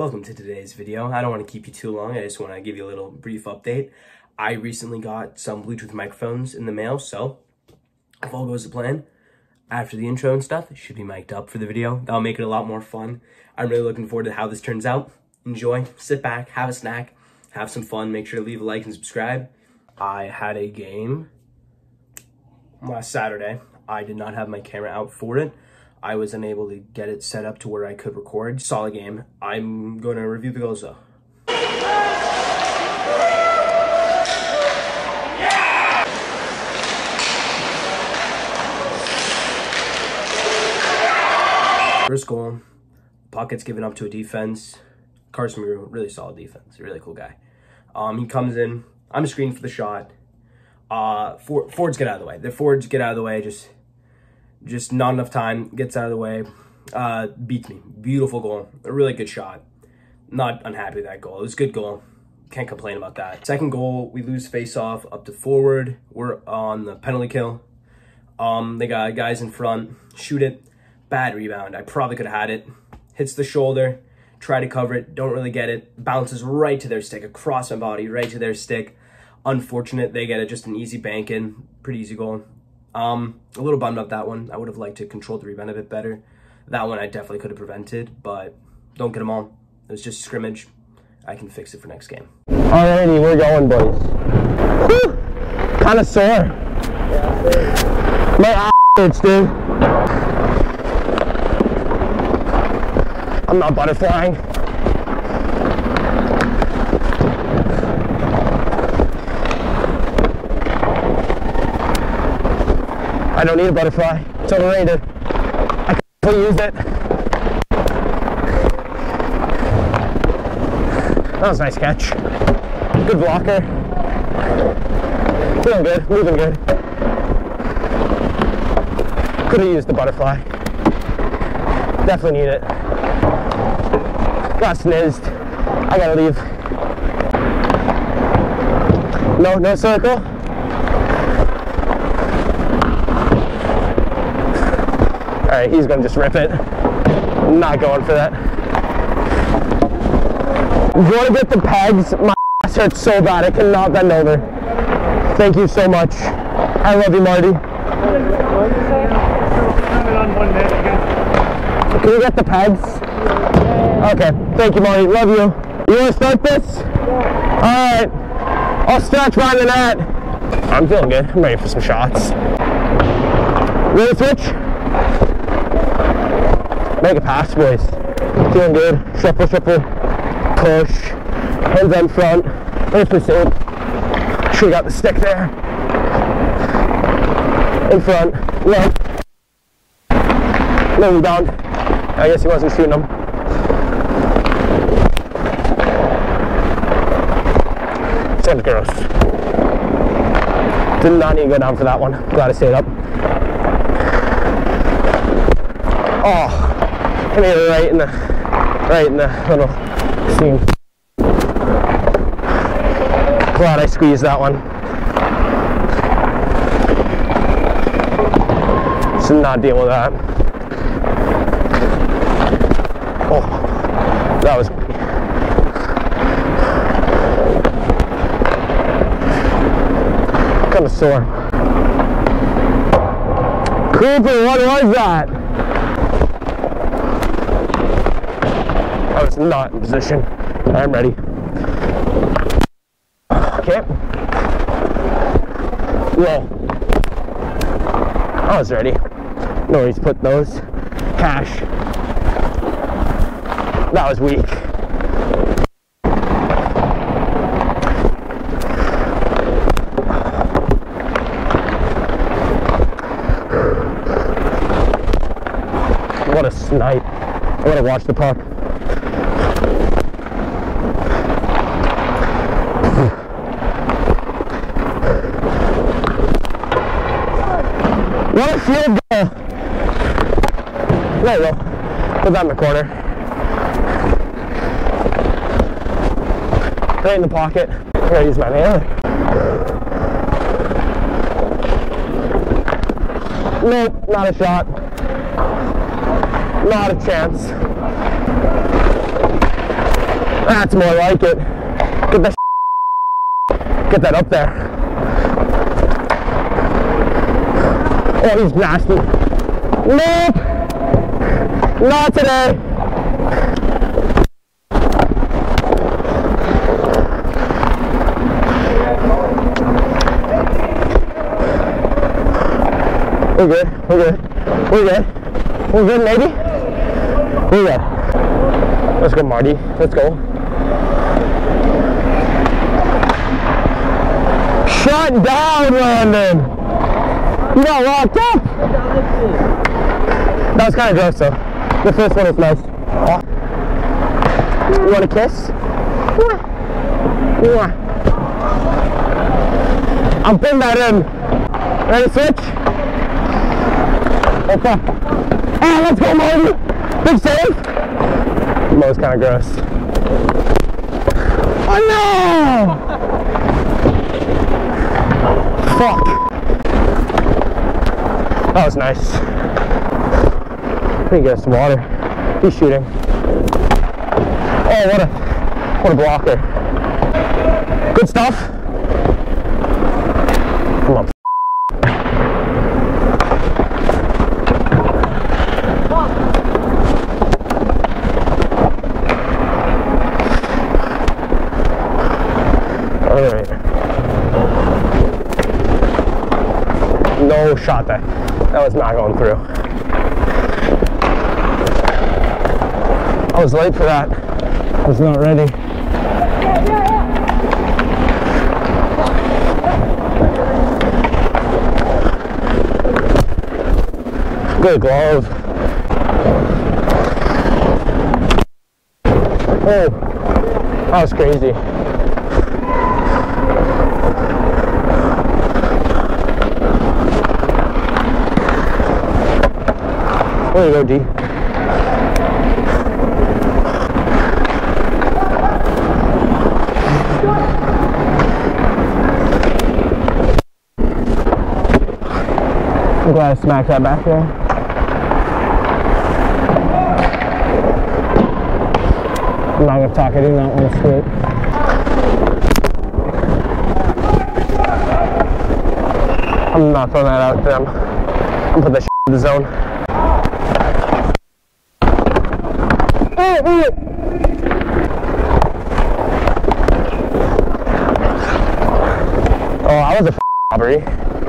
Welcome to today's video. I don't want to keep you too long. I just want to give you a little brief update. I recently got some Bluetooth microphones in the mail, so if all goes to plan, after the intro and stuff, it should be mic'd up for the video. That'll make it a lot more fun. I'm really looking forward to how this turns out. Enjoy, sit back, have a snack, have some fun. Make sure to leave a like and subscribe. I had a game last Saturday. I did not have my camera out for it. I was unable to get it set up to where I could record. Solid game. I'm going to review the goals though. First goal, puck gets given up to a defense. Carson really solid defense, really cool guy. Um, he comes in, I'm screening for the shot. Uh, for, Fords get out of the way. The Fords get out of the way, just just not enough time, gets out of the way, uh, beats me. Beautiful goal, a really good shot. Not unhappy with that goal. It was a good goal. Can't complain about that. Second goal, we lose face off up to forward. We're on the penalty kill. Um, they got guys in front, shoot it. Bad rebound. I probably could have had it. Hits the shoulder, try to cover it, don't really get it. Bounces right to their stick, across my body, right to their stick. Unfortunate, they get it, just an easy bank in. Pretty easy goal. Um, a little bummed up that one. I would have liked to control the rebound a bit better. That one I definitely could have prevented, but don't get them all. It was just scrimmage. I can fix it for next game. Alrighty, we're going, boys. Kind of sore. My ass hurts, dude. I'm not butterflying. I don't need a butterfly. It's overrated. I can use it. That was a nice catch. Good blocker. Feeling good, moving good. Could have used the butterfly. Definitely need it. Got snizzed. I gotta leave. No, no circle. All right, he's gonna just rip it. not going for that. Going to get the pegs. My ass hurts so bad, I cannot bend over. Thank you so much. I love you, Marty. Can we get the pegs? Okay, thank you, Marty. Love you. You want to start this? All right. I'll stretch behind the net. I'm feeling good. I'm ready for some shots. Ready to switch? Make a pass, boys. Feeling good. Shuffle, shuffle. Push. Hands in front. There's pursuit. Sure got the stick there. In front. Left. No down. I guess he wasn't shooting them. Sounds gross. Did not need to go down for that one. Glad I stayed up. Oh, hit me right in the right in the little seam. Glad I squeezed that one. Should not deal with that. Oh, that was kind of sore. Cooper, what was that? I was not in position. I'm ready. Okay. Roll. I was ready. No worries, put those. Cash. That was weak. What a snipe. I gotta watch the puck. What a field goal. There you go. Put that in the corner. Right in the pocket. I'm gonna use my nailer. Nope, not a shot. Not a chance. That's more like it. Get that get that up there. Oh, he's nasty. Nope. Not today. We're good. We're good. We're good. We're good, maybe. We're good. Let's go, Marty. Let's go. Shut down, Landon. You got locked up. That was kind of gross, though. The first one was nice. You want a kiss? Mwah. I'm putting that in. Ready to switch? Okay. Ah, let's go, Marty. Big save. That was kind of gross. Oh no! Fuck. That was nice. Let me get us some water. He's shooting. Oh, what a what a blocker. Good stuff. Come on. All right. No shot there. That was not going through. I was late for that. I was not ready. Good glove. Oh, that was crazy. There you go, D. I'm glad I smacked that back there. I'm not gonna talk, I do not want to skate. I'm not throwing that out to them. I'm putting the in the zone. Oh, oh. Oh, I was a robbery.